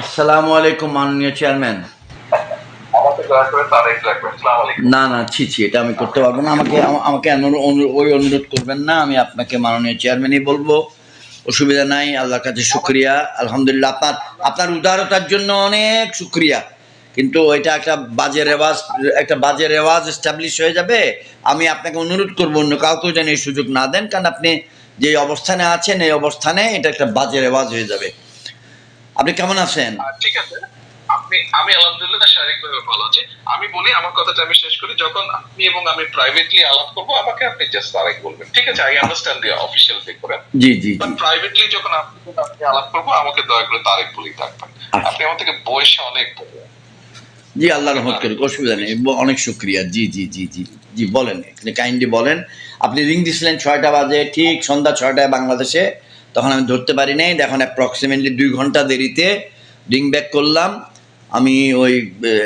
আসসালামু আলাইকুম মাননীয় চেয়ারম্যান। না না ছি ছি এটা আমি করতে পারব না। আমাকে আমাকে ওই অনুরোধ করবেন না। আমি আপনাকে মাননীয় চেয়ারম্যানই বলব। অসুবিধা নাই আল্লাহর কাছে শুক্রিয়া। আলহামদুলিল্লাহ আপনার আপনার উদারতার জন্য অনেক শুক্রিয়া। কিন্তু এটা একটা বাজে রেওয়াজ একটা বাজে রেওয়াজ এস্টাবলিশ হয়ে যাবে। আমি আপনাকে অনুরোধ করব অন্য কাউকেও যেন এই সুযোগ না দেন। কারণ আপনি যে অবস্থানে আছেন এই অবস্থানে এটা একটা বাজে রেওয়াজ হয়ে যাবে। আপনি কেমন আছেন? ঠিক আছে। আপনি আমি আলহামদুলিল্লাহ শারীরিকভাবে ভালো আছি। আমি বলি আমার কথাটা আমি শেষ করি। যখন আপনি এবং আমি প্রাইভেটলি আলাপ করব আমাকে আপনি জাস্ট তারেক বলবেন। ঠিক আছে? I understand the official thing করেন জি জি প্রাইভেটলি যখন আপনি আপনি আলাপ করব আমাকে দয়া করে তারেক বলেই থাকবেন। আপনি আমার থেকে বয়সে অনেক জি আল্লাহ রহমত অসুবিধা নেই। অনেক শুক্রিয়া। জি জি জি জি জি বলেন। কাইন্ডলি বলেন। আপনি রিং দিছিলেন ছয়টা বাজে ঠিক সন্ধ্যা ছয়টায় বাংলাদেশে। তখন আমি ধরতে পারি নাই এখন অ্যাপ্রক্সিমেটলি দুই ঘণ্টা দেরিতে রিং ব্যাক করলাম। আমি ওই,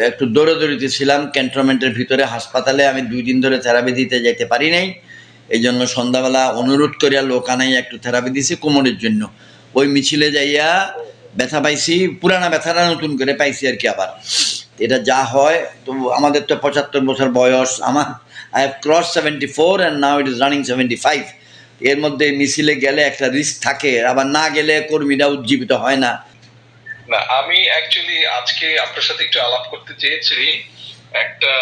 একটু দৌড়াদৌড়িতে ছিলাম, ক্যান্টনমেন্টের ভিতরে হাসপাতালে আমি দুই দিন ধরে থেরাপি দিতে যাইতে পারি নাই। এই জন্য সন্ধ্যাবেলা অনুরোধ করিয়া লোক আনাই একটু থেরাপি দিছি কোমরের জন্য। ওই মিছিলে যাইয়া ব্যথা পাইছি, পুরানা ব্যথাটা নতুন করে পাইছি আর কি আবার। এটা যা হয়, তো আমাদের তো পঁচাত্তর বছর বয়স, আমার I have cross seventy four and now it is running seventy five এর মধ্যে মিছিলে গেলে একটা রিস্ক থাকে আবার না গেলে কর্মীরা উজ্জীবিত হয় না। না আমি অ্যাকচুয়ালি আজকে আপনার সাথে একটু আলাপ করতে চেয়েছি। একটা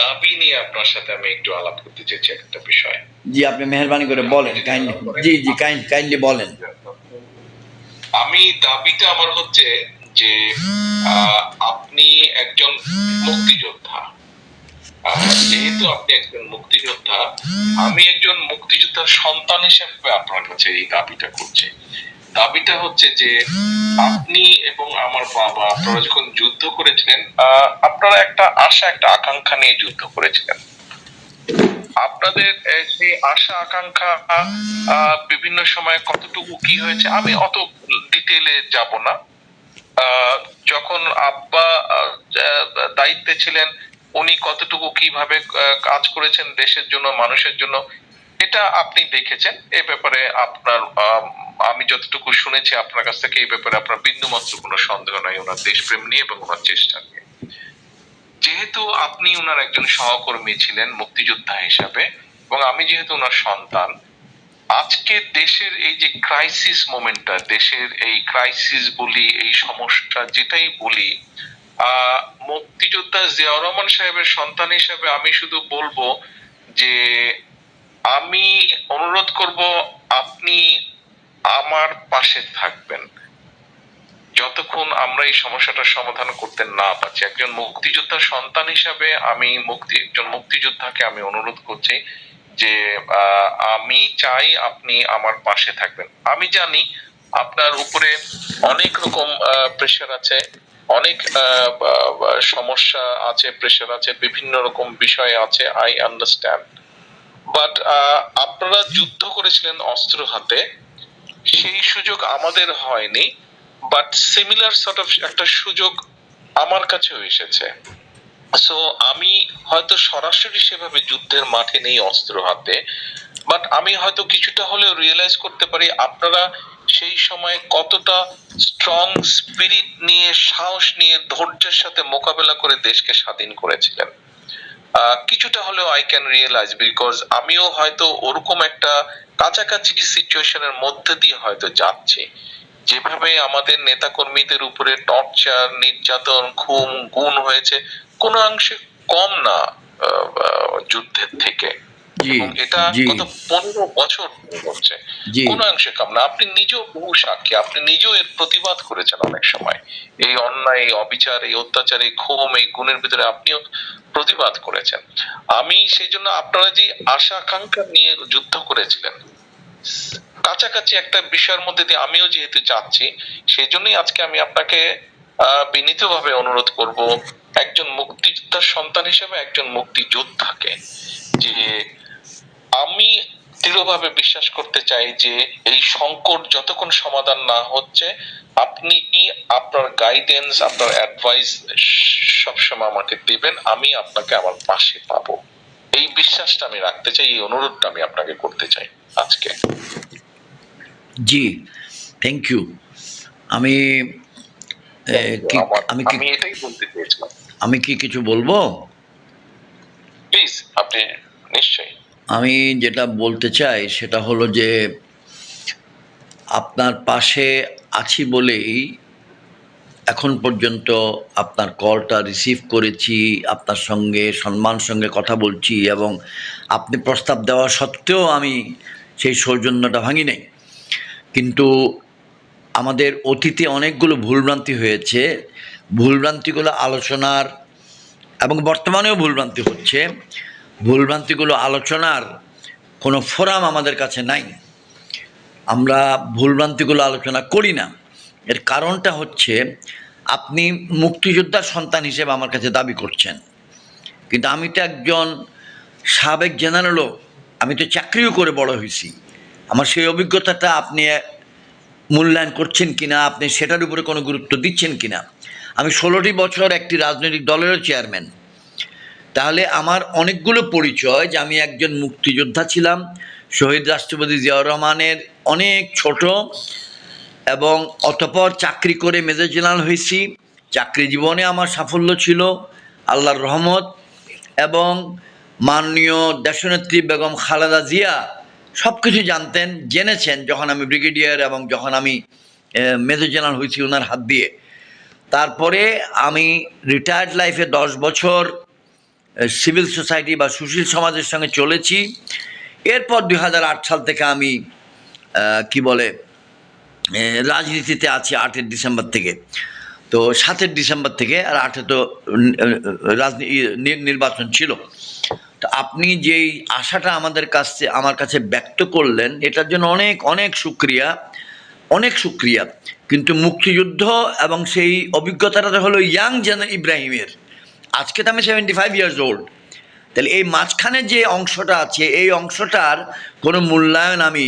দাবি নিয়ে আপনার সাথে আমি একটু আলাপ করতে চেয়েছি একটা বিষয়। জি আপনি মেহরবানি করে বলেন কাইন্ডলি জি জি কাইন্ড কাইন্ডলি বলেন। আমি দাবিটা আমার হচ্ছে যে আপনি একজন মুক্তিযোদ্ধা। যেহেতু আপনি একজন মুক্তিযোদ্ধা, আমি একজন মুক্তিযোদ্ধার সন্তান হিসেবে আপনার কাছে এই দাবিটা করছি। দাবিটা হচ্ছে যে, আপনি এবং আমার বাবা আপনারা যখন যুদ্ধ করেছিলেন আপনারা একটা আশা, একটা আকাঙ্ক্ষা নিয়ে যুদ্ধ করেছিলেন। আপনাদের আশা, আকাঙ্ক্ষা বিভিন্ন সময় কতটুকু কি হয়েছে, আমি অত ডিটেলে যাব না। যখন আব্বা দায়িত্বে ছিলেন উনি কতটুকু কীভাবে কাজ করেছেন দেশের জন্য, মানুষের জন্য, এটা আপনি দেখেছেন। এ ব্যাপারে আপনার, আমি যতটুকু শুনেছি, আপনার কাছ থেকে এই ব্যাপারে আপনার বিন্দুমাত্র কোনো সন্দেহ নাই ওনার দেশপ্রেম নিয়ে এবং ওনার চেষ্টা নিয়ে। যেহেতু আপনি ওনার একজন সহকর্মী ছিলেন, মুক্তিযোদ্ধা হিসাবে, এবং আমি যেহেতু ওনার সন্তান, আজকে দেশের এই যে ক্রাইসিস মোমেন্টটা দেশের এই ক্রাইসিস বলি, এই সমস্যা, যেটাই বলি মুক্তিযোদ্ধা জিয়াউর রহমান সাহেবের সন্তান হিসেবে আমি শুধু বলব যে আমি অনুরোধ করব, আপনি আমার পাশে থাকবেন। যতক্ষণ আমরা এই সমস্যাটার সমাধান করতে না পারছি। একজন মুক্তিযোদ্ধার সন্তান হিসাবে আমি মুক্তি, একজন মুক্তিযোদ্ধাকে আমি অনুরোধ করছি যে আমি চাই আপনি আমার পাশে থাকবেন। আমি জানি আপনার উপরে অনেক রকম প্রেশার আছে। অনেক সমস্যা আছে প্রেশার আছে, বিভিন্ন রকম বিষয় আছে আই আন্ডারস্ট্যান্ড বাট আপনারা যুদ্ধ করেছিলেন অস্ত্র হাতে, সেই সুযোগ আমাদের হয়নি বাট সিমিলার সর্ট অফ একটা সুযোগ আমার কাছেও এসেছে। সো আমি হয়তো সরাসরি সেভাবে যুদ্ধের মাঠে নেই অস্ত্র হাতে বাট আমি হয়তো কিছুটা হলেও রিয়েলাইজ করতে পারি, আপনারা সেই সময় কতটা স্ট্রং স্পিরিট নিয়ে, সাহস নিয়ে, ধৈর্যের সাথে মোকাবেলা করে দেশকে স্বাধীন করেছিলেন। কিছুটা হলেও আই ক্যান রিয়েলাইজ বিকজ আমিও হয়তো ওরকম একটা কাছাকাছি সিচুয়েশনের মধ্যে দিয়ে হয়তো যাচ্ছি। যেভাবে আমাদের নেতা কর্মীদের উপরে টর্চার নির্যাতন, খুন, গুণ হয়েছে, কোনো অংশে কম না যুদ্ধের থেকে। এটা গত পনেরো বছর হচ্ছে জি। কোন অংশে কম না আপনি নিজেও বহু সাক্ষী আপনি নিজেও এর প্রতিবাদ করেছেন অনেক সময়। এই অন্যায় এই অবিচার এই অত্যাচার এই ক্ষোভ এই গুণের ভিতরে আপনিও প্রতিবাদ করেছেন। আমি সেই জন্য আপনারা যে আশা আকাঙ্ক্ষা নিয়ে যুদ্ধ করেছিলেন কাছাকাছি একটা বিষয়ের মধ্যে দিয়ে আমিও যেহেতু যাচ্ছি সেই জন্যই আজকে আমি আপনাকে আহ, বিনীতভাবে অনুরোধ করব একজন মুক্তিযোদ্ধার সন্তান হিসেবে একজন মুক্তিযোদ্ধাকে যে আমি দৃঢ়ভাবে বিশ্বাস করতে চাই যে এই সংকট যতক্ষণ সমাধান না হচ্ছে আপনি কি আপনার গাইডেন্স আপনার অ্যাডভাইস সবসময় আমাকে দিবেন আমি আপনাকে আমার পাশে পাবো। এই বিশ্বাসটা আমি রাখতে চাই এই অনুরোধটা আমি আপনাকে করতে চাই আজকে। জি থ্যাংক ইউ আমি আমি কি আমি এটাই বলতে চেয়েছিলাম। আমি কি কিছু বলব? প্লিজ আপনি নিশ্চয়ই। আমি যেটা বলতে চাই সেটা হলো যে আপনার পাশে আছি বলেই এখন পর্যন্ত আপনার কলটা রিসিভ করেছি, আপনার সঙ্গে সম্মান সঙ্গে কথা বলছি এবং আপনি প্রস্তাব দেওয়া সত্ত্বেও আমি সেই সৌজন্যটা ভাঙি নাই। কিন্তু আমাদের অতীতে অনেকগুলো ভুলভ্রান্তি হয়েছে। ভুলভ্রান্তিগুলো আলোচনার এবং বর্তমানেও ভুলভ্রান্তি হচ্ছে। ভুলভ্রান্তিগুলো আলোচনার কোনো ফোরাম আমাদের কাছে নাই। আমরা ভুলভ্রান্তিগুলো আলোচনা করি না। এর কারণটা হচ্ছে আপনি মুক্তিযোদ্ধার সন্তান হিসেবে আমার কাছে দাবি করছেন। কিন্তু আমি তো একজন সাবেক জেনারেলও আমি তো চাকরিও করে বড় হয়েছি। আমার সেই অভিজ্ঞতাটা আপনি মূল্যায়ন করছেন কিনা, আপনি সেটার উপরে কোনো গুরুত্ব দিচ্ছেন কিনা? আমি ষোলোটি বছর একটি রাজনৈতিক দলেরও চেয়ারম্যান। তাহলে আমার অনেকগুলো পরিচয়, যে আমি একজন মুক্তিযোদ্ধা ছিলাম, শহীদ রাষ্ট্রপতি জিয়াউর রহমানের অনেক ছোট এবং অতপর চাকরি করে মেজর জেনারেল হয়েছি। চাকরি জীবনে আমার সাফল্য ছিল, আল্লাহর রহমত এবং মাননীয় দেশনেত্রী বেগম খালেদা জিয়া সব কিছু জানতেন, জেনেছেন যখন আমি ব্রিগেডিয়ার এবং যখন আমি মেজর জেনারেল হয়েছি ওনার হাত দিয়ে। তারপরে আমি রিটায়ার্ড লাইফে দশ বছর সিভিল সোসাইটি বা সুশীল সমাজের সঙ্গে চলেছি। এরপর দু হাজার আট সাল থেকে আমি কি বলে রাজনীতিতে আছি আটের ডিসেম্বর থেকে। তো সাতের ডিসেম্বর থেকে আর আটে তো নির্বাচন ছিল। তো আপনি যেই আশাটা আমাদের কাছে, আমার কাছে ব্যক্ত করলেন, এটার জন্য অনেক অনেক সুক্রিয়া অনেক সুক্রিয়া। কিন্তু মুক্তিযুদ্ধ এবং সেই অভিজ্ঞতাটা হলো ইয়াং জেন ইব্রাহিমের। আজকে তো আমি সেভেন্টি ফাইভ ইয়ার্স ওল্ড তাহলে এই মাঝখানের যে অংশটা আছে, এই অংশটার কোনো মূল্যায়ন আমি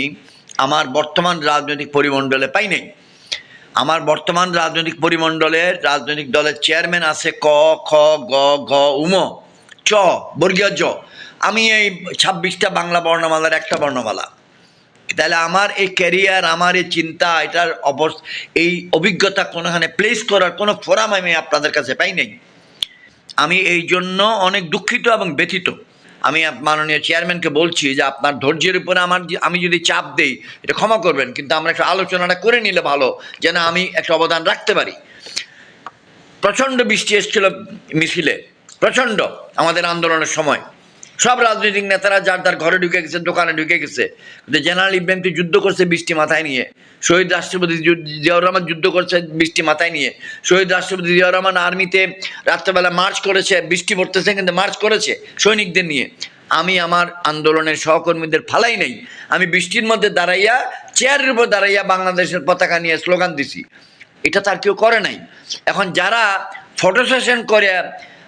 আমার বর্তমান রাজনৈতিক পরিমণ্ডলে পাই নাই। আমার বর্তমান রাজনৈতিক পরিমণ্ডলের রাজনৈতিক দলের চেয়ারম্যান আছে ক, খ, গ, ঘ, উম, চ, বর্গীয় জ। আমি এই ছাব্বিশটা বাংলা বর্ণমালার একটা বর্ণমালা। তাহলে আমার এই ক্যারিয়ার আমার এই চিন্তা, এটার অবস, এই অভিজ্ঞতা কোনোখানে প্লেস করার কোনো ফোরাম আমি আপনাদের কাছে পাই নাই। আমি এই জন্য অনেক দুঃখিত এবং ব্যথিত। আমি মাননীয় চেয়ারম্যানকে বলছি যে আপনার ধৈর্যের উপরে আমার আমি যদি চাপ দেই, এটা ক্ষমা করবেন, কিন্তু আমরা একটা আলোচনাটা করে নিলে ভালো, যেন আমি একটা অবদান রাখতে পারি। প্রচণ্ড বৃষ্টি এসেছিল মিছিলে, প্রচণ্ড আমাদের আন্দোলনের সময়। সব রাজনৈতিক নেতারা যার যার ঘরে ঢুকে গেছে, দোকানে ঢুকে গেছে। কিন্তু জেনারেল ইব্রাহিম তো যুদ্ধ করছে বৃষ্টি মাথায় নিয়ে। শহীদ রাষ্ট্রপতি জিয়াউর রহমান যুদ্ধ করছে বৃষ্টি মাথায় নিয়ে। শহীদ রাষ্ট্রপতি জিয়াউর রহমান আর্মিতে রাত্রেবেলা মার্চ করেছে, বৃষ্টি পড়তেছে কিন্তু মার্চ করেছে সৈনিকদের নিয়ে। আমি আমার আন্দোলনের সহকর্মীদের ফালাই নেই। আমি বৃষ্টির মধ্যে দাঁড়াইয়া, চেয়ারের উপর দাঁড়াইয়া বাংলাদেশের পতাকা নিয়ে স্লোগান দিছি। এটা তার কেউ করে নাই। এখন যারা ফটো সেশন করে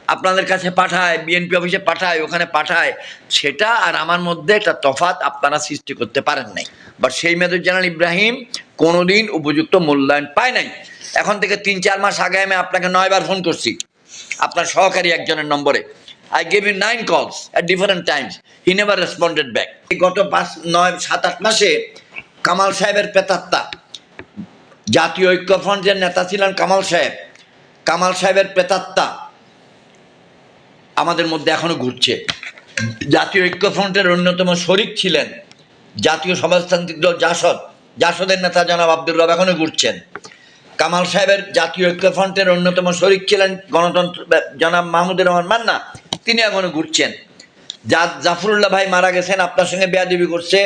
আপনাদের কাছে পাঠায় বিএনপি অফিসে পাঠায়, ওখানে পাঠায়, সেটা আর আমার মধ্যে একটা তফাৎ আপনারা সৃষ্টি করতে পারেন নাই। বাট সেই মেজর জেনারেল ইব্রাহিম কোনোদিন উপযুক্ত মূল্যায়ন পায় নাই। এখন থেকে তিন, চার মাস আগে আমি আপনাকে নয়বার ফোন করছি। আপনার সহকারী একজনের নম্বরে। I gave you nine calls at different times he never responded back গত পাঁচ, নয়, সাত, আট মাসে কামাল সাহেবের পেতাত্তা জাতীয় ঐক্যফ্রন্টের নেতা ছিলেন কামাল সাহেব। কামাল সাহেবের প্রেতাত্মা আমাদের মধ্যে এখনও ঘুরছে। জাতীয় ঐক্যফ্রন্টের অন্যতম শরিক ছিলেন জাতীয় সমাজতান্ত্রিক দল জাসদ। জাসদের নেতা জনাব আব্দুর রব এখনও ঘুরছেন। কামাল সাহেবের জাতীয় ঐক্যফ্রন্টের অন্যতম শরিক ছিলেন গণতন্ত্র জনাব মাহমুদুর রহমান মান্না। তিনি এখনও ঘুরছেন। যা জাফরুল্লাহ ভাই মারা গেছেন, আপনার সঙ্গে বেয়াদেবি করছে,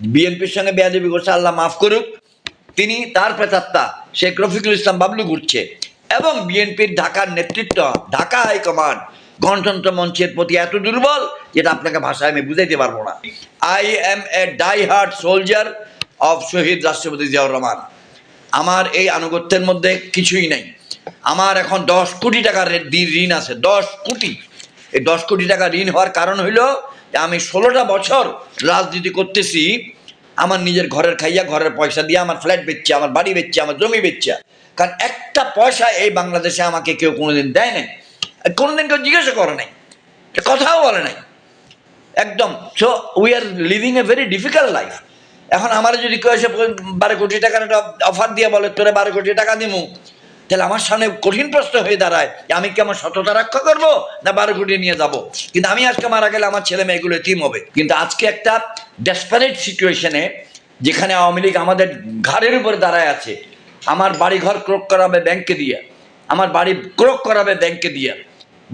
বিএনপির সঙ্গে বেয়াদেবি করছে, আল্লাহ মাফ করুক। তিনি তার প্রেতাত্মা শেখ রফিকুল ইসলাম বাবলু ঘুরছে। এবং বিএনপির ঢাকার নেতৃত্ব, ঢাকা হাইকমান্ড গণতন্ত্র মঞ্চের প্রতি এত দুর্বল যেটা আপনাকে ভাষায় আমি বুঝাইতে পারব না। I am a die hard soldier of শহীদ রাষ্ট্রপতি জিয়াউর রহমান আমার এই আনুগত্যের মধ্যে কিছুই নাই। আমার এখন দশ কোটি টাকার ঋণ আছে, দশ কোটি। এই দশ কোটি টাকা ঋণ হওয়ার কারণ হইল আমি ষোলোটা বছর রাজনীতি করতেছি, আমার নিজের ঘরের খাইয়া ঘরের পয়সা দিয়ে আমার ফ্ল্যাট বেচছে, আমার বাড়ি বেচছে, আমার জমি বেচছে। কারণ একটা পয়সা এই বাংলাদেশে আমাকে কেউ কোনোদিন দেয় নাই। কোনোদিন কেউ জিজ্ঞাসা করে নাই, কথাও বলে নাই। একদম so we are living a very difficult life এখন আমার যদি কেউ এসে বারো কোটি টাকার একটা অফার দিয়ে বলে, তোরা বারো কোটি টাকা দিমু। তাহলে আমার সামনে কঠিন প্রশ্ন হয়ে দাঁড়ায়, যে আমি কি আমার সততা রক্ষা করব, না বারো কোটি নিয়ে যাব? কিন্তু আমি আজকে মারা গেলে আমার ছেলে মেয়েগুলো টিম হবে। কিন্তু আজকে একটা ডেসপারেট সিচুয়েশনে যেখানে আওয়ামী লীগ আমাদের ঘাড়ের উপরে দাঁড়ায় আছে, আমার বাড়ি ঘর ক্রোক করাবে ব্যাংকে দিয়ে, আমার বাড়ি ক্রোক করাবে ব্যাংকে দিয়ে।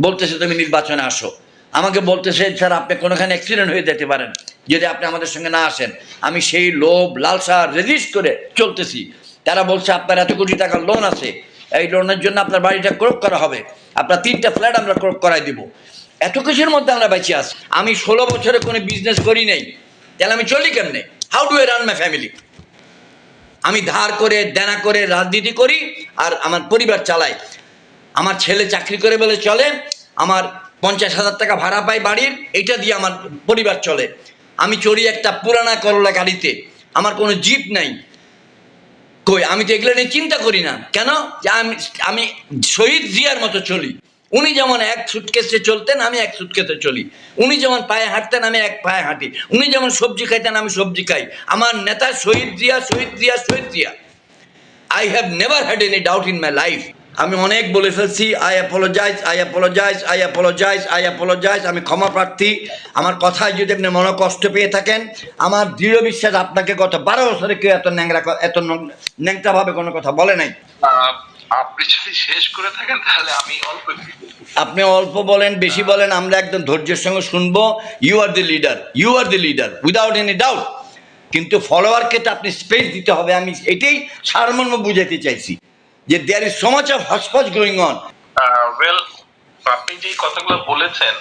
বলতেছে, তুমি নির্বাচনে আসো। আমাকে বলতেছে, স্যার, আপনি কোনোখানে অ্যাক্সিডেন্ট হয়ে যেতে পারেন, যদি আপনি আমাদের সঙ্গে না আসেন। আমি সেই লোভ, লালসা রেজিস্ট করে চলতেছি। তারা বলছে, আপনার এত কোটি টাকার লোন আছে, এই লোনের জন্য আপনার বাড়িটা ক্রোপ করা হবে। আপনার তিনটা ফ্ল্যাট আমরা ক্রোপ করাই দিব। এত কিছুর মধ্যে আমরা বেঁচে আছি। আমি ষোলো বছরে কোনো বিজনেস করি নাই। তাহলে আমি চলি কেমনে? How do I run my family আমি ধার করে, দেনা করে, রাজনীতি করি, আর আমার পরিবার চালাই আমার ছেলে চাকরি করে বলে চলে, আমার পঞ্চাশ হাজার টাকা ভাড়া পাই বাড়ির এটা দিয়ে আমার পরিবার চলে। আমি চড়ি একটা পুরানা করলা গাড়িতে, আমার কোনো জিপ নাই। কই, আমি তো এগুলো নিয়ে চিন্তা করি না। কেন? যে আমি আমি শহীদ জিয়ার মতো চলি। উনি যেমন এক সুটকেসে চলতেন, আমি এক সুটকেসে চলি। উনি যেমন পায়ে হাঁটতেন, আমি এক পায়ে হাঁটি। উনি যেমন সবজি খাইতেন, আমি সবজি খাই। আমার নেতা শহীদ জিয়া শহীদ জিয়া শহীদ Zia. I have never had any doubt in my life আমি অনেক বলে ফেলছি I apologise I apologise I apologise I apologise আমি ক্ষমা প্রার্থী। আমার কথায় যদি আপনি মনে কষ্ট পেয়ে থাকেন আমার দৃঢ় বিশ্বাস আপনাকে গত বারো বছরে কেউ এত ন্যাংরা এত ন্যাংটাভাবে কোনো কথা বলে নাই। আপনি যদি শেষ করে থাকেন তাহলে আমি অল্প আপনি অল্প বলেন বেশি বলেন আমরা একদম ধৈর্যের সঙ্গে শুনব। You are the leader you are the leader without any doubt কিন্তু ফলোয়ারকে তো আপনি স্পেস দিতে হবে আমি এটাই সারমর্ম বুঝাতে চাইছি। যে there is so much of hotchpotch going on well আপনি যে কথাগুলো বলেছেন,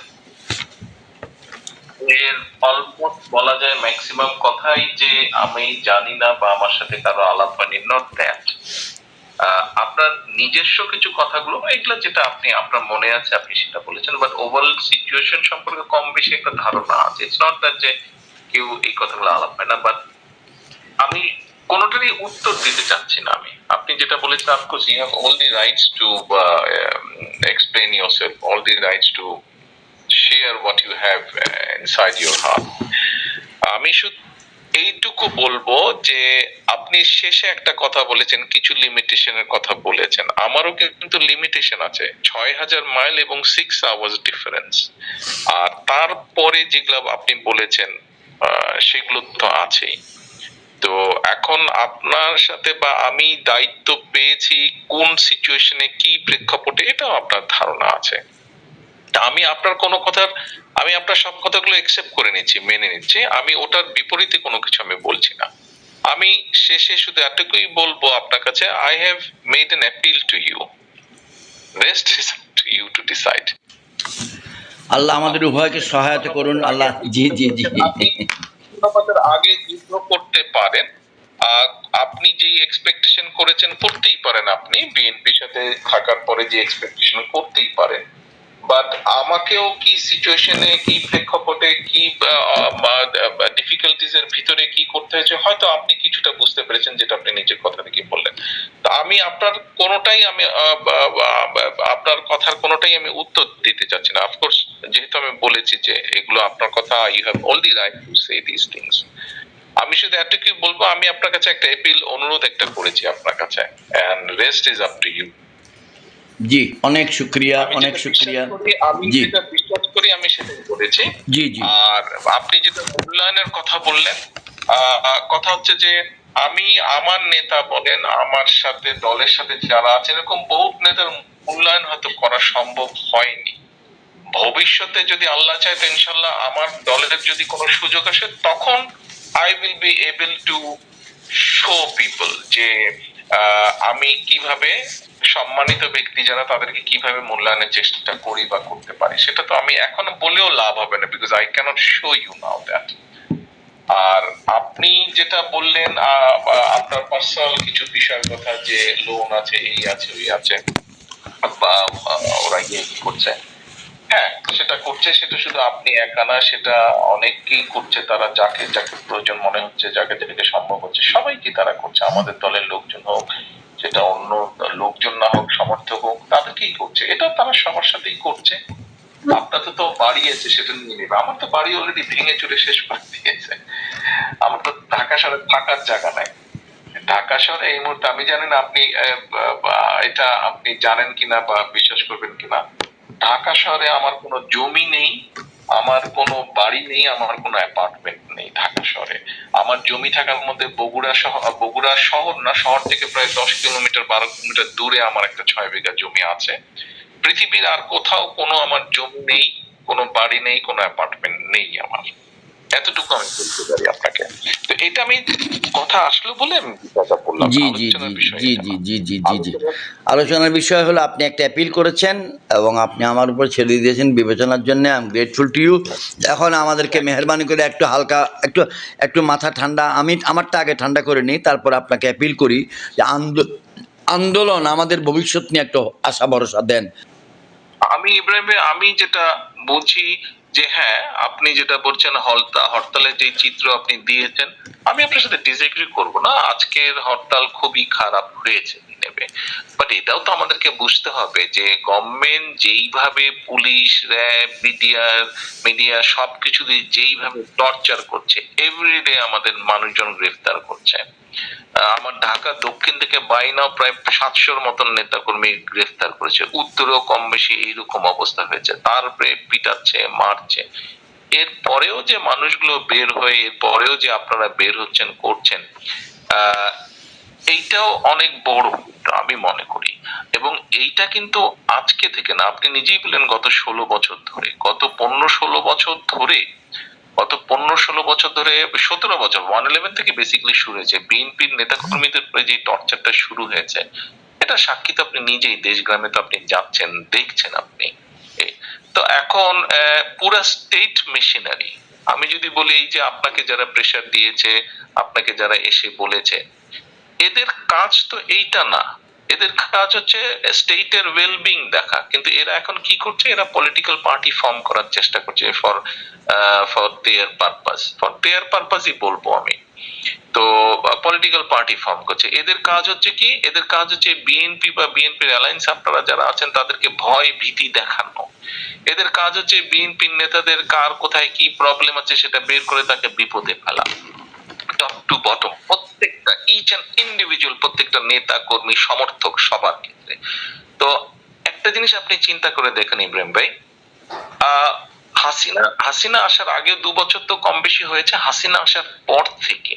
এর অলমোস্ট বলা যায় ম্যাক্সিমাম কথাই যে আমি জানি না বা আমার সাথে কারও আলাপ হয়নি নট দ্যাট আপনার নিজস্ব কিছু কথাগুলো, এগুলো যেটা আপনি, আপনার মনে আছে, আপনি সেটা বলেছেন বাট ওভারঅল সিচুয়েশন সম্পর্কে কম বেশি একটা ধারণা আছে। ইটস নট দ্যাট যে কেউ এই কথাগুলো আলাপ হয় না বাট আমি কোনোটারই উত্তর দিতে চাচ্ছি না আমি। আপনি যেটা বলেছেন of course you have all the rights to explain yourself all the rights to share what you have inside your heart আমি শুধু এইটুকু বলব যে, আপনি শেষে একটা কথা বলেছেন, কিছু লিমিটেশনের কথা বলেছেন। আমারও কিন্তু লিমিটেশন আছে। ছয় হাজার মাইল এবং সিক্স আওয়ার্স ডিফারেন্স আর তারপরে যেগুলো আপনি বলেছেন সেগুলো তো আছেই। তো এখন আপনার সাথে বা আমি দায়িত্ব পেয়েছি কোন সিচুয়েশনে কি প্রেক্ষাপটে এটাও আপনার ধারণা আছে। আমি আপনার কোনো কথার আমি আপনার সব কথাগুলো একসেপ্ট করে নিচ্ছি মেনে নিচ্ছি। আমি ওটার বিপরীতে কোনো কিছু আমি বলছি না। আমি শেষে শুধু এতটুকুই বলব আপনার কাছে I have made an appeal to you rest is to you to decide আল্লাহ আমাদের উভয়কে সহায়তা করুন। আল্লাহ জি জি জি। আমাদের আগে যুদ্ধ করতে পারেন আপনি যে এক্সপেকটেশন করেছেন করতেই পারেন আপনি। বিএনপির সাথে থাকার পরে যে এক্সপেকটেশন করতেই পারেন। বাট আমাকেও কি সিচুয়েশনে কি প্রেক্ষাপটে, কি ডিফিকাল্টিজ এর ভিতরে কি করতে হয়েছে, হয়তো আপনি কিছুটা বুঝতে পেরেছেন যেটা আপনি নিজের কথা থেকে বললেন। তো আমি আপনার কোনোটাই আমি আপনার কথার কোনোটাই আমি উত্তর দিতে চাচ্ছি না। অফকোর্স যেহেতু আমি বলেছি যে এগুলো আপনার কথা you have all the right to say this things আমি শুধু এতটুকুই বলব, আমি আপনার কাছে একটা এপিল অনুরোধ একটা করেছি আপনার কাছে। And rest is up to you জি অনেক শুক্রিয়া অনেক শুক্রিয়া। আমি জি। যেটা বিশ্বাস করি আমি সেটাই বলেছি জি জি। আর আপনি যেটা মূল্যায়নের কথা বললেন কথা হচ্ছে যে আমি আমার নেতা বলেন আমার সাথে দলের সাথে যারা আছে এরকম বহুত নেতার মূল্যায়ন হয়তো করা সম্ভব হয়নি। ভবিষ্যতে যদি আল্লাহ চায় তো ইনশাল্লাহ আমার দলের যদি কোনো সুযোগ আসে তখন I will be able to show people যে আমি কীভাবে সম্মানিত ব্যক্তি যারা তাদেরকে কীভাবে মূল্যায়নের চেষ্টা করি বা করতে পারি, সেটা তো আমি এখন বলেও লাভ হবে না because I can't show you now that আর আপনি যেটা বললেন আপনার পার্সোনাল কিছু বিষয়ের কথা, যে লোন আছে, এই আছে, ওই আছে বা, ওরা ইয়ে করছে। হ্যাঁ সেটা করছে, সেটা শুধু আপনি একা না, সেটা অনেকেই করছে, তারা যাকে যাকে প্রয়োজন মনে হচ্ছে, যাকে যাকে সম্ভব হচ্ছে সবাইকে তারা করছে, আমাদের দলের লোকজন হোক, সেটা অন্য লোকজন না হোক, সমর্থক হোক, তাদেরকেই করছে, এটা তারা সবার সাথেই করছে। আপনাদের তো বাড়ি আছে, সেটা নিয়ে নেবে, আমার তো বাড়ি অলরেডি ভেঙে চুরে শেষ করে দিয়েছে। আমার তো ঢাকা শহরে থাকার জায়গা নাই। ঢাকা শহরে এই মুহূর্তে, আমি জানি না আপনি এটা আপনি জানেন কিনা বা বিশ্বাস করবেন কিনা। ঢাকা শহরে আমার কোনো জমি নেই, আমার কোনো বাড়ি নেই, আমার কোনো অ্যাপার্টমেন্ট নেই ঢাকা শহরে। আমার জমি থাকার মধ্যে বগুড়া শহর বগুড়া শহর না, শহর থেকে প্রায় দশ কিলোমিটার, বারো কিলোমিটার দূরে আমার একটা ছয় বিঘা জমি আছে। পৃথিবীর আর কোথাও কোনো আমার জমি নেই, কোনো বাড়ি নেই, কোনো অ্যাপার্টমেন্ট নেই আমার। এতটুকু আমি বলতে পারি আপনাকে। তো এটা আমি কথা আসলো বলে আমি জিজ্ঞাসা করলাম। জি জি আলোচনার জি বিষয় জি জি জি জি জি। আলোচনার- বিষয় হলো আপনি একটা অ্যাপিল করেছেন এবং আপনি আমার উপর ছেড়ে দিয়েছেন বিবেচনার জন্য। I am grateful to you এখন আমাদেরকে মেহরবানি করে একটু হালকা একটু একটু মাথা ঠান্ডা। আমি আমারটা আগে ঠান্ডা করে নিই তারপর আপনাকে অ্যাপিল করি যে আন্দো- আন্দোলন আমাদের ভবিষ্যৎ নিয়ে একটু আশা ভরসা দেন। আমি ইব্রাহিম আমি যেটা বুঝি যে হ্যাঁ আপনি যেটা বলছেন হলতা হরতালের যে চিত্র আপনি দিয়েছেন, আমি আপনার সাথে ডিসএগ্রি করব না। আজকের হরতাল খুবই খারাপ হয়েছে। নেবে। বাট এটাও তো আমাদেরকে বুঝতে হবে যে গভর্নমেন্ট যেইভাবে পুলিশ র্যাব মিডিয়ার মিডিয়া সবকিছু দিয়ে যেইভাবে টর্চার করছে এভরিডে আমাদের মানুষজন গ্রেফতার করছে। আমার ঢাকা দক্ষিণ থেকে বাইনাও প্রায় সাতশোর মতন নেতাকর্মী গ্রেফতার করেছে। উত্তরেও কম বেশি এইরকম অবস্থা হয়েছে। তারপরে পিটাচ্ছে, মারছে। এর পরেও যে মানুষগুলো বের হয়ে, এর পরেও যে আপনারা বের হচ্ছেন, করছেন এইটাও অনেক বড়, আমি মনে করি। এবং এইটা কিন্তু আজকে থেকে না, আপনি নিজেই বললেন গত ষোলো বছর ধরে। গত পনেরো ষোলো বছর ধরে, গত পনেরো ষোলো বছর ধরে, সতেরো বছর ওয়ান ইলেভেন থেকে বেসিক্যালি শুরু হয়েছে। বিএনপির নেতা কর্মীদের উপরে যে টর্চারটা শুরু হয়েছে, এটা সাক্ষী তো আপনি নিজেই দেশগ্রামে তো আপনি যাচ্ছেন, দেখছেন আপনি। তো এখন পুরা স্টেট মেশিনারি আমি যদি বলি এই যে আপনাকে যারা প্রেশার দিয়েছে, আপনাকে যারা এসে বলেছে এদের কাজ তো এইটা না। এদের কাজ হচ্ছে স্টেটের ওয়েলবিং দেখা। কিন্তু এরা এখন কি করছে? এরা পলিটিক্যাল পার্টি ফর্ম করার চেষ্টা করছে for for their purpose for their পারপাসই বলব আমি। তো পলিটিক্যাল পার্টি ফর্ম করছে। এদের কাজ হচ্ছে কি? এদের কাজ হচ্ছে বিএনপি বা বিএনপির অ্যালায়েন্স আপনারা যারা আছেন, তাদেরকে ভয় ভীতি দেখানো। এদের কাজ হচ্ছে বিএনপির নেতাদের কার কোথায় কি প্রবলেম আছে সেটা বের করে তাকে বিপদে ফেলা। টপ টু বটম প্রত্যেকটা ইচ অ্যান্ড ইন্ডিভিজুয়াল প্রত্যেকটা নেতা, কর্মী, সমর্থক সবার ক্ষেত্রে। তো একটা জিনিস আপনি চিন্তা করে দেখেন, ইব্রাহিম ভাই হাসিনা হাসিনা আসার আগে দু বছর তো কম বেশি হয়েছে, হাসিনা আসার পর থেকে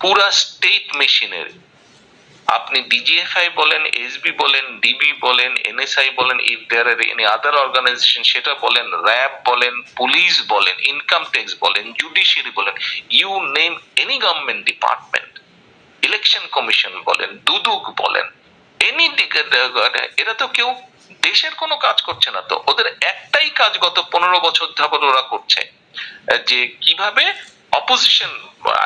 পুরা স্টেট মেশিনের আপনি ডিজিএফআই বলেন এসবি বলেন ডিবি বলেন এনএসআই বলেন if there are any other organisation সেটা বলেন র্যাব বলেন পুলিশ বলেন ইনকাম ট্যাক্স বলেন জুডিশিয়ারি বলেন you name any government department election commission বলেন, দুদুক বলেন এনি এরা তো কেউ দেশের কোনো কাজ করছে না তো, ওদের একটাই কাজ গত পনেরো বছর যাবত ওরা করছে, যে কীভাবে অপোজিশন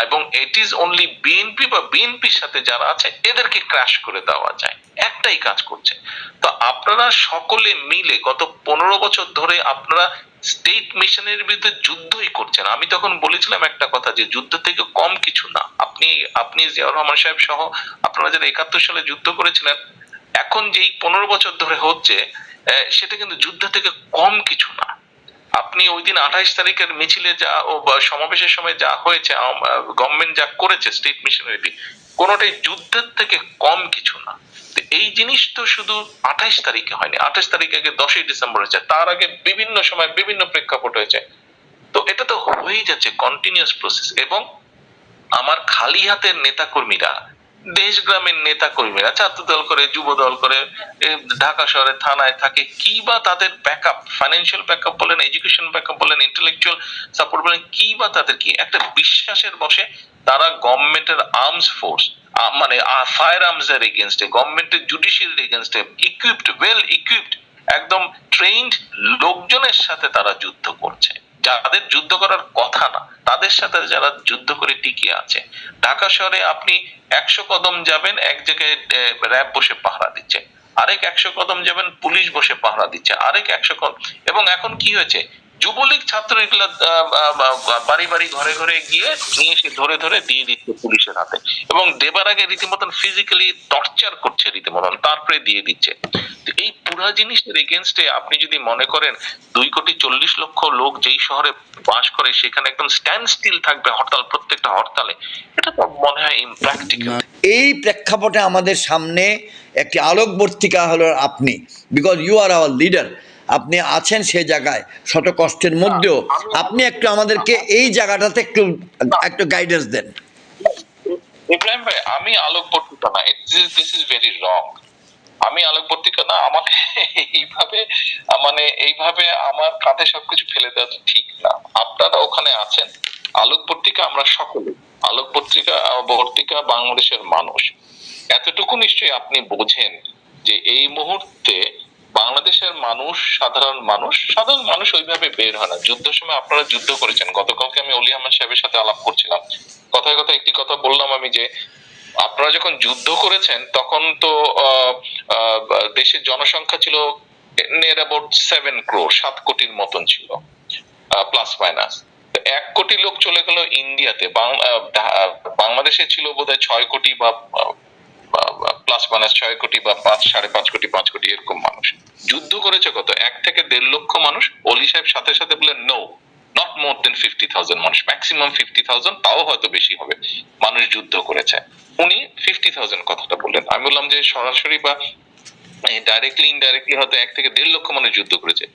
এবং ইট ইজ অনলি বিএনপি বা বিএনপির সাথে যারা আছে, এদেরকে ক্র্যাশ করে দেওয়া যায়। একটাই কাজ করছে। তো আপনারা সকলে মিলে গত পনেরো বছর ধরে আপনারা স্টেট মিশনের বিরুদ্ধে যুদ্ধই করছেন। আমি তখন বলেছিলাম একটা কথা যে যুদ্ধ থেকে কম কিছু না। আপনি আপনি জিয়াউর রহমান সাহেব সহ আপনারা যারা একাত্তর সালে যুদ্ধ করেছিলেন, এখন যেই পনেরো বছর ধরে হচ্ছে সেটা কিন্তু যুদ্ধ থেকে কম কিছু না। আপনি ওই দিন আঠাইশ তারিখের মিছিলে যা ও সমাবেশের সময় যা হয়েছে গভর্নমেন্ট যা করেছে স্টেট মিশনারিটি কোনোটাই যুদ্ধের থেকে কম কিছু না। এই জিনিস তো শুধু আঠাইশ তারিখে হয়নি, আঠাইশ তারিখ আগে দশই ডিসেম্বর হয়েছে, তার আগে বিভিন্ন সময় বিভিন্ন প্রেক্ষাপট হয়েছে। তো এটা তো হয়েই যাচ্ছে কন্টিনিউয়াস প্রসেস এবং আমার খালি হাতের নেতা কর্মীরা দেশ গ্রামের নেতা কর্মীরা ছাত্র দল করে যুব দল করে ঢাকা শহরে থানায় থাকে, কি বা তাদের ব্যাকআপ ফাইন্যান্সিয়াল ব্যাকআপ বলেন এডুকেশন ব্যাকআপ বলেন ইন্টেলেকচুয়াল সাপোর্ট বলেন, কি বা তাদের কি? একটা বিশ্বাসের বসে তারা গভর্নমেন্টের আর্মস ফোর্স মানে ফায়ার আর্মস এর এগেনস্টে গভর্নমেন্টের জুডিশিয়াল এগেনস্টে ইকুইপড ওয়েল ইকুইপড একদম ট্রেইনড লোকজনের সাথে তারা যুদ্ধ করছে। যাদের যুদ্ধ করার কথা না, তাদের সাথে যারা যুদ্ধ করে টিকে আছে। ঢাকা শহরে আপনি একশো কদম যাবেন, এক জায়গায় র্যাব বসে পাহারা দিচ্ছে। আরেক একশো কদম যাবেন, পুলিশ বসে পাহারা দিচ্ছে। আরেক একশো কদম, এবং এখন কি হয়েছে? যুবলীগ ছাত্র এগুলা বাড়ি বাড়ি ঘরে ঘরে গিয়ে নিয়ে এসে ধরে ধরে দিয়ে দিচ্ছে পুলিশের হাতে। এবং দেবার আগে রীতিমতন ফিজিক্যালি টর্চার করছে রীতিমতন তারপরে দিয়ে দিচ্ছে। এই পুরা জিনিসের এগেনস্টে আপনি যদি মনে করেন, দুই কোটি চল্লিশ লক্ষ লোক যেই শহরে বাস করে, সেখানে একদম স্ট্যান্ড স্টিল থাকবে হরতাল, প্রত্যেকটা হরতালে, এটা তো মনে হয় ইমপ্র্যাকটিক্যাল এই প্রেক্ষাপটে আমাদের সামনে একটি আলোকবর্তিকা হলো আপনি because you are our leader আপনি আছেন সেই জায়গায় শত কষ্টের মধ্যেও। আপনি একটু আমাদেরকে এই জায়গাটাতে একটু একটু গাইডেন্স দেন। ইব্রাহিম ভাই আমি আলোক পত্রিকা না দিস ইজ ভেরি রং আমি আলোক পত্রিকা না আমার এইভাবে মানে এইভাবে আমার কাঁধে সবকিছু ফেলে দেওয়া তো ঠিক না। আপনারা ওখানে আছেন আলোক পত্রিকা আমরা সকলে। আলোক পত্রিকা পত্রিকা বাংলাদেশের মানুষ। এতটুকু নিশ্চয়ই আপনি বোঝেন যে এই মুহূর্তে বাংলাদেশের মানুষ, সাধারণ মানুষ। সাধারণ মানুষ ওইভাবে বের হয় না। যুদ্ধের সময় আপনারা যুদ্ধ করেছেন। গতকালকে আমি অলি আহমদ সাহেবের সাথে আলাপ করছিলাম। কথায় কথা একটি কথা বললাম আমি যে, আপনারা যখন যুদ্ধ করেছেন, তখন তো দেশের জনসংখ্যা ছিল নিয়ার অ্যাবাউট সেভেন ক্রোর, সাত কোটির মতন ছিল প্লাস মাইনাস। এক কোটি লোক চলে গেল ইন্ডিয়াতে। বাংলাদেশে ছিল বোধহয় ছয় কোটি বা প্লাস মাইনাস ছয় কোটি বা পাঁচ, সাড়ে পাঁচ কোটি পাঁচ কোটি এরকম মানুষ। যুদ্ধ করেছে কত? এক থেকে দেড় লক্ষ মানুষ। অলি সাহেব সাথে সাথে বললেন no not more than fifty thousand মানুষ। ম্যাক্সিমাম ফিফটি থাউজেন্ড তাও হয়তো বেশি হবে। মানুষ যুদ্ধ করেছে। উনি ফিফটি থাউজেন্ড কথাটা বললেন। আমি বললাম যে, সরাসরি বা ডাইরেক্টলি ইনডাইরেক্টলি হয়তো এক থেকে দেড় লক্ষ মানুষ যুদ্ধ করেছে।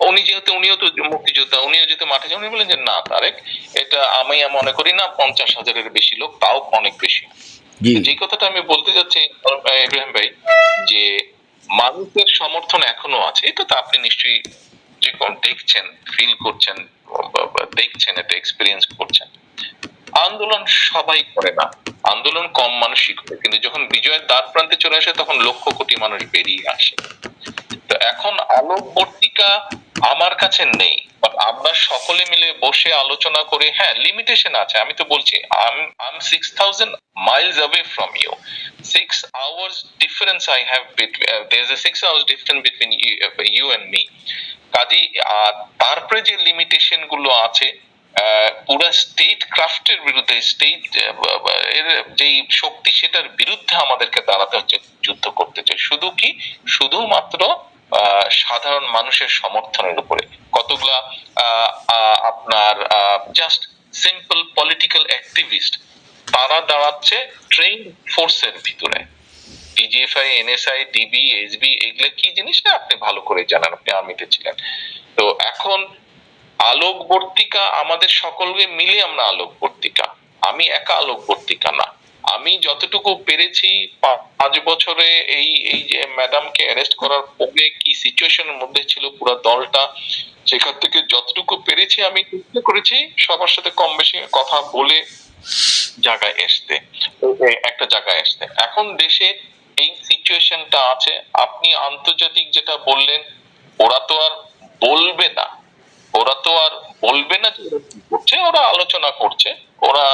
উনি যেহেতু, উনিও তো মুক্তিযোদ্ধা, উনিও যেহেতু মাঠে যান, উনি বললেন যে, না তারেক, এটা আমি মনে করি না, পঞ্চাশ হাজারের বেশি লোক, তাও অনেক বেশি। যে কথাটা আমি বলতে যাচ্ছি ইব্রাহিম ভাই, যে মানুষের সমর্থন এখনও আছে, এটা তো আপনি নিশ্চয়ই যে দেখছেন ফিল করছেন দেখছেন, এটা এক্সপিরিয়েন্স করছেন। আন্দোলন সবাই করে না। আন্দোলন কম মানুষই করে। কিন্তু যখন বিজয়ের দ্বার প্রান্তে চলে আসে, তখন লক্ষ কোটি মানুষ বেরিয়ে আসে। তো এখন আলোক পত্রিকা আমার কাছে নেই বাট আমরা সকলে মিলে বসে আলোচনা করে। হ্যাঁ লিমিটেশন আছে, আমি তো বলছি I am six thousand miles away from you six hours difference I have six hours difference between you and me Kazi আর তারপরে যে লিমিটেশনগুলো আছে পুরা স্টেট ক্রাফটের বিরুদ্ধে স্টেট এর যেই শক্তি, সেটার বিরুদ্ধে আমাদেরকে দাঁড়াতে হচ্ছে, যুদ্ধ করতে চাই শুধু কি? শুধুমাত্র সাধারণ মানুষের সমর্থনের উপরে। কতগুলা আপনার জাস্ট সিম্পল পলিটিক্যাল অ্যাক্টিভিস্ট তারা দাঁড়াচ্ছে ট্রেন ফোর্সের ভিতরে। ডিজিএফআই এনএসআই ডিবি এসবি এগুলো কি জিনিসটা আপনি ভালো করে জানেন, আপনি আর্মিতে ছিলেন। তো এখন আলোকবর্তিকা আমাদের সকলকে মিলে আমরা আলোকবর্তিকা। আমি একা আলোকবর্তিকা না। আমি যতটুকু পেরেছি পাঁচ বছরে এই এই যে ম্যাডামকে অ্যারেস্ট করার পরে কি সিচুয়েশনের মধ্যে ছিল পুরো দলটা, সেখান থেকে যতটুকু পেরেছি আমি চেষ্টা করেছি সবার সাথে কম বেশি কথা বলে জায়গায় আসতে একটা জায়গায় আসতে। এখন দেশে এই সিচুয়েশনটা আছে। আপনি আন্তর্জাতিক যেটা বললেন, ওরা তো আর বলবে না। ওরা তো আর বলবে না যে করছে, ওরা আলোচনা করছে, ওরা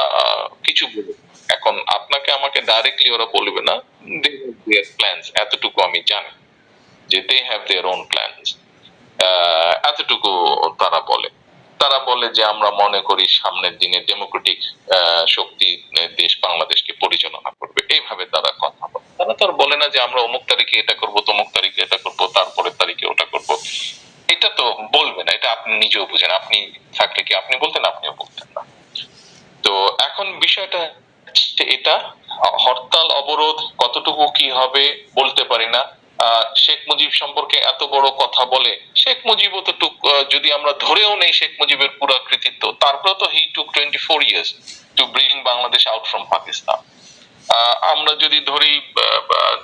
কিছু বলবে এখন আপনাকে আমাকে ডাইরেক্টলি ওরা বলবে না দেয়ার প্ল্যানস এতটুকু আমি জানি। যে they have their own plans এতটুকু তারা বলে। তারা বলে যে আমরা মনে করি সামনের দিনে ডেমোক্রেটিক শক্তি দেশ বাংলাদেশকে পরিচালনা করবে। এইভাবে তারা কথা বলে। তারা তো বলে না যে আমরা অমুক তারিখে এটা করব, তমুক তারিখে এটা করব, তারপরের তারিখে ওটা করব। এটা তো বলবে না। এটা আপনি নিজেও বুঝেন। আপনি থাকলে কি আপনি বলতেন? আপনিও বলতেন না। তো এখন বিষয়টা এটা হরতাল অবরোধ কতটুকু কি হবে বলতে পারি না। শেখ মুজিব সম্পর্কে এত বড় কথা বলে, শেখ মুজিবও তো যদি আমরা ধরেও নেই শেখ মুজিবের পুরো কৃতিত্ব তারপরে তো he took twenty four years to bring Bangladesh out from Pakistan আমরা যদি ধরি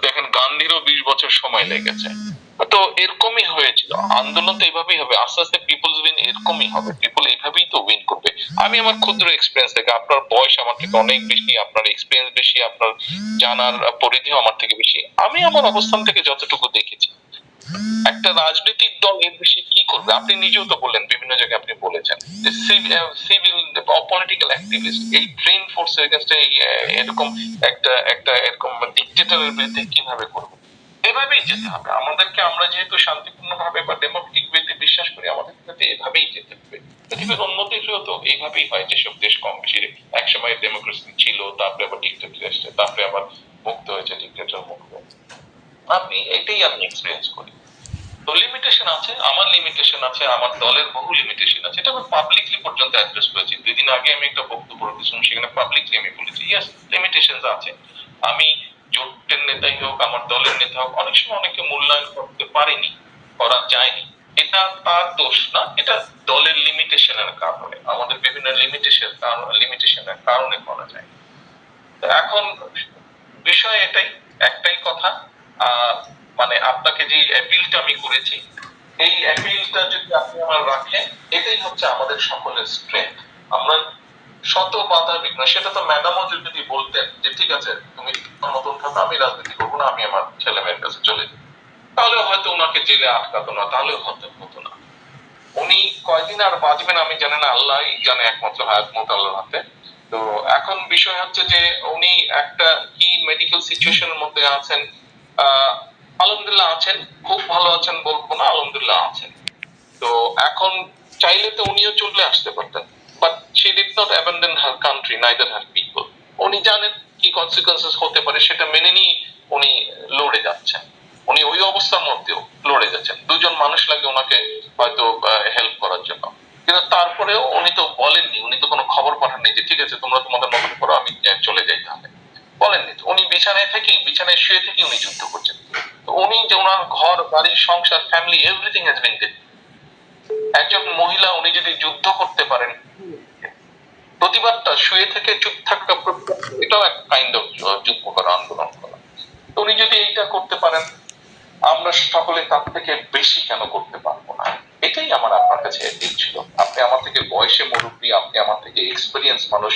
দেখেন গান্ধীরও বিশ বছর সময় লেগেছে। তো এরকমই হয়েছিল। আন্দোলন তো এইভাবেই হবে। আস্তে আস্তে পিপলস উইন এরকমই হবে। পিপল এইভাবেই তো আমি আমার ক্ষুদ্র এক্সপিরিয়েন্স থেকে, আপনার বয়স আমার থেকে অনেক বেশি, আপনার এক্সপিরিয়েন্স বেশি, আপনার জানার পরিধিও আমার থেকে বেশি। আমি আমার অবস্থান থেকে যতটুকু দেখেছি, একটা রাজনৈতিক দল এর বেশি কি করবে? আপনি নিজেও তো বললেন, বিভিন্ন জায়গায় আপনি বলেছেন যে সিভিল পলিটিক্যাল অ্যাক্টিভিস্ট এই ট্রেন ফোর্স এগেনস্ট এরকম একটা একটা এরকম ডিক্টেটরের বিরুদ্ধে কীভাবে করবে? এভাবেই যেতে হবে। আমাদেরকে আমরা যেহেতু শান্তিপূর্ণ ভাবে বা ডেমোক্রেটিক ওয়েতে বিশ্বাস করি, আমাদের সাথে এভাবেই যেতে হবে। পৃথিবীর অন্য দেশেও তো এইভাবেই হয় যেসব দেশ কম বেশি একসময় ডেমোক্রেসি ছিল, তারপরে আবার ডিক্টেটর এসছে, তারপরে আবার মুক্ত হয়েছে ডিক্টেটর মুক্ত। আপনি এটাই আমি এক্সপিরিয়েন্স করি। তো লিমিটেশন আছে, আমার লিমিটেশন আছে, আমার দলের বহু লিমিটেশন আছে, এটা আমি পাবলিকলি পর্যন্ত অ্যাড্রেস করেছি। দুই দিন আগে আমি একটা বক্তব্য রেখেছিলাম সেখানে পাবলিকলি আমি বলেছি ইয়াস লিমিটেশন আছে। আমি জোটের নেতাই হোক, আমার দলের নেতা হোক, অনেক সময় অনেকে মূল্যায়ন করতে পারেনি, করা যায়নি। এটা তার দোষ না, এটা দলের লিমিটেশনের কারণে, আমাদের বিভিন্ন লিমিটেশন লিমিটেশনের কারণে করা যায়। এখন বিষয় এটাই, একটাই কথা মানে আপনাকে যে অ্যাপিলটা আমি করেছি, এই অ্যাপিলটা যদি আপনি আমার রাখেন, এটাই হচ্ছে আমাদের সকলের স্ট্রেংথ আমরা শত বাধা বিঘ্ন। সেটা তো ম্যাডামও যদি বলতেন যে, ঠিক আছে, তুমি মতন থাকো আমি রাজনীতি করব না, আমি আমার ছেলে মেয়ের কাছে চলে যাই তাহলে হয়তো ওনাকে জেলে আটকাতো না, তাহলে হয়তো হতো না। উনি কয়দিন আর বাঁচবেন আমি জানি না, আল্লাহ জানে একমাত্র হায়াত মত আল্লাহর হাতে। তো এখন বিষয় হচ্ছে যে, উনি একটা কি মেডিকেল সিচুয়েশনের মধ্যে আছেন? আলহামদুলিল্লাহ আছেন, খুব ভালো আছেন বলব না, আলহামদুলিল্লাহ আছেন। তো এখন চাইলে তো উনিও চলে আসতে পারতেন। But she did not abandon her country neither her people উনি জানেন কি কনসিকুয়েন্সেস হতে পারে, সেটা মেনে নিয়ে উনি লড়ে যাচ্ছেন। উনি ওই অবস্থার মধ্যেও লড়ে যাচ্ছেন। দুজন মানুষ লাগে ওনাকে হয়তো হেল্প করার জন্য। কিন্তু তারপরেও উনি তো বলেননি, উনি তো কোনো খবর পাঠাননি যে, ঠিক আছে, তোমরা তোমাদের মতন করো, আমি চলে যাই তাহলে। বলেননি। উনি বিছানায় থেকেই, বিছানায় শুয়ে থেকেই উনি যুদ্ধ করছেন। উনি যে ওনার ঘর, বাড়ি, সংসার ফ্যামিলি এভরিথিং হ্যাজ বিন একজন মহিলা, উনি যদি যুদ্ধ করতে পারেন প্রতিবাদটা শুয়ে থেকে চুপ থাকা এটাও এক কাইন্ড অফ যুদ্ধ করা, আন্দোলন করা। উনি যদি এইটা করতে পারেন, আমরা সকলে তার থেকে বেশি কেন করতে পারব না? এটাই আমার আপনার কাছে ছিল। আপনি আমার থেকে বয়সে মুরব্বী, আপনি আমার থেকে এক্সপিরিয়েন্স মানুষ,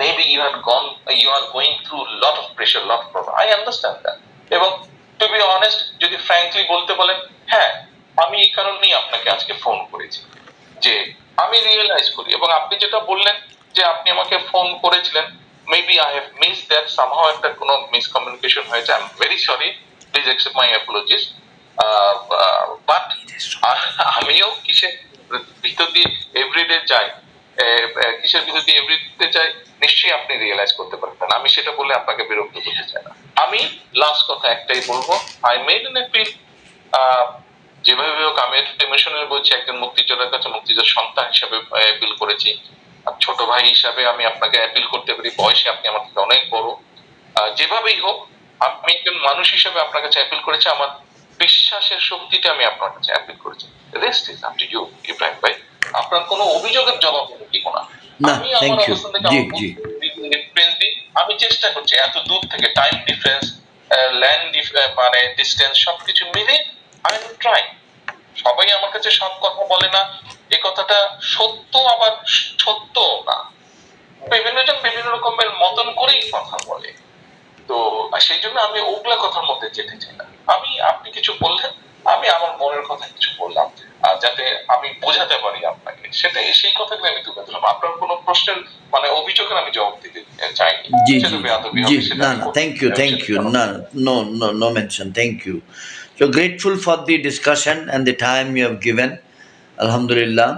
maybe you had gone, you are going through lot pressure, lot of problem. I understand that. এবং টু বি অনেস্ট যদি ফ্র্যাঙ্কলি বলতে বলেন হ্যাঁ আমি এই কারণেই আপনাকে আজকে ফোন করেছি যে আমি রিয়েলাইজ করি। এবং আপনি যেটা বললেন যে আপনি আমাকে ফোন করেছিলেন maybe I have miss that somehow একটা কোনো মিসকমিউনিকেশন হয়েছে। I am very sorry please accept my apologies but আমিও কিসের ভিতর দিয়ে এভরিডে যাই কিসের ভিতর দিয়ে এভরিডে যাই, নিশ্চয়ই আপনি রিয়েলাইজ করতে পারবেন আমি সেটা বলে আপনাকে বিরক্ত করতে চাই না। আমি লাস্ট কথা একটাই বলব আই মেড এন অ্যাপিল যেভাবে হোক আমি ইমোশনাল বলছি, একজন মুক্তিযোদ্ধার কাছে মুক্তিযোদ্ধার সন্তান হিসেবে অ্যাপিল করেছি। ছোট ভাই হিসাবে আমি আপনাকে অ্যাপিল করতে পারি। বয়সে আপনি আমার থেকে অনেক বড়। যেভাবেই হোক আমি একজন মানুষ হিসেবে আপনার কাছে অ্যাপিল করেছি। আমার বিশ্বাসের শক্তিতে আমি আপনার কাছে অ্যাপিল করেছি। Rest is up to you Ibrahim ভাই। আপনার কোনো অভিযোগের জবাব আমি দিব না না, আমি আমার অবস্থান থেকে। ডিফারেন্স দিই। আমি চেষ্টা করছি এত দূর থেকে টাইম ডিফারেন্স ল্যান্ড মানে ডিস্টেন্স সবকিছু মিলে আই এম ট্রাই সবাই আমার কাছে সব কথা বলে না। এ কথাটা সত্য আবার সত্য না। বিভিন্ন জন বিভিন্ন রকমের মতন করেই কথা বলে। তো সেই জন্য আমি ওগুলা কথার মধ্যে যেতে চাই না। আমি আপনি কিছু বললেন আমি আমার মনের কথা কিছু বললাম। আর যাতে আমি বোঝাতে পারি আপনাকে সেটাই সেই কথাগুলো আমি তুলে দিলাম আপনার কোনো প্রশ্নের মানে অভিযোগের আমি জবাব দিতে চাইনি। জি জি না না thank you thank you no no no no mention thank you. So grateful for the discussion and the time you have given. আলহামদুলিল্লাহ,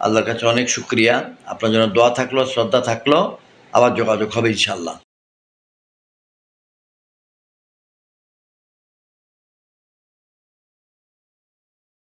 আল্লাহর কাছে অনেক শুক্রিয়া। আপনার জন্য দোয়া থাকল, শ্রদ্ধা থাকল, আবার যোগাযোগ হবে ইনশাল্লাহ